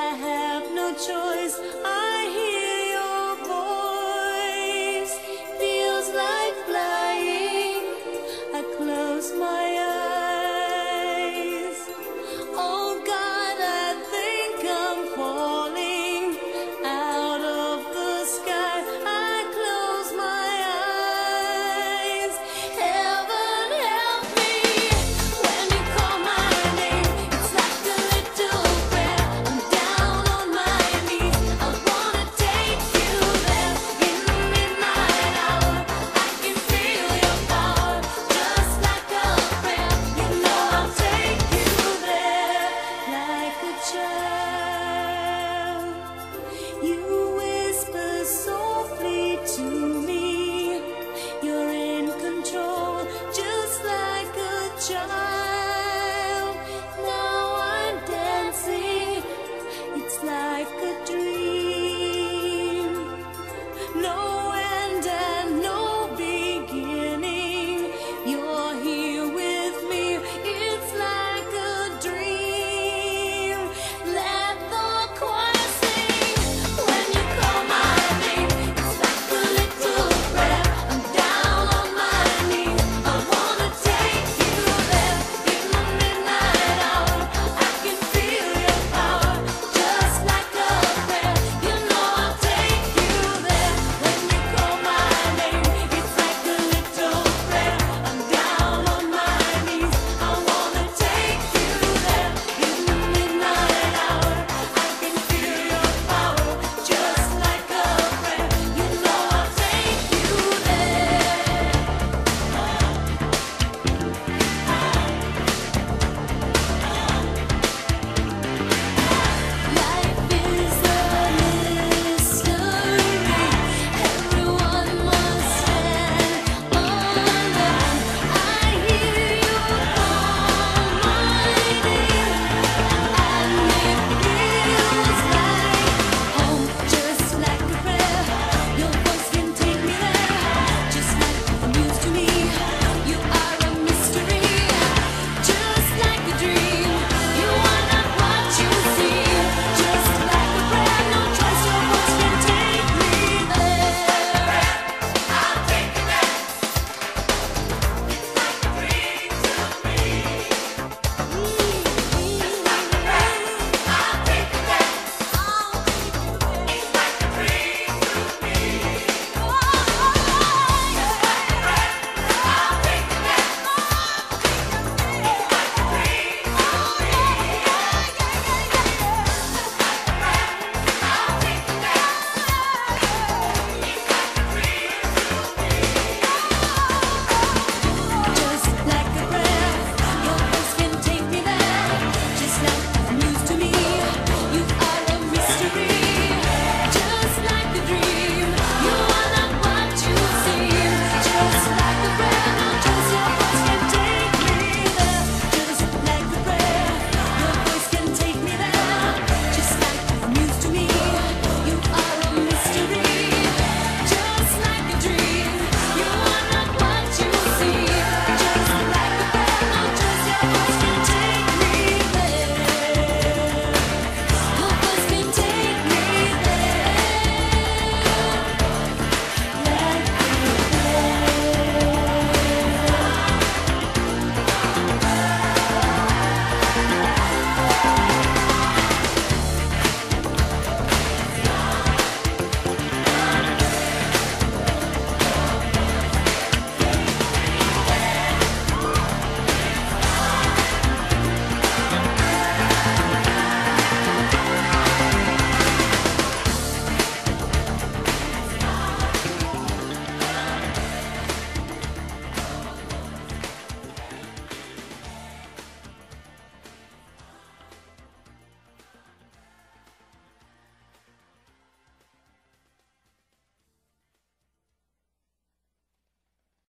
I have no choice. I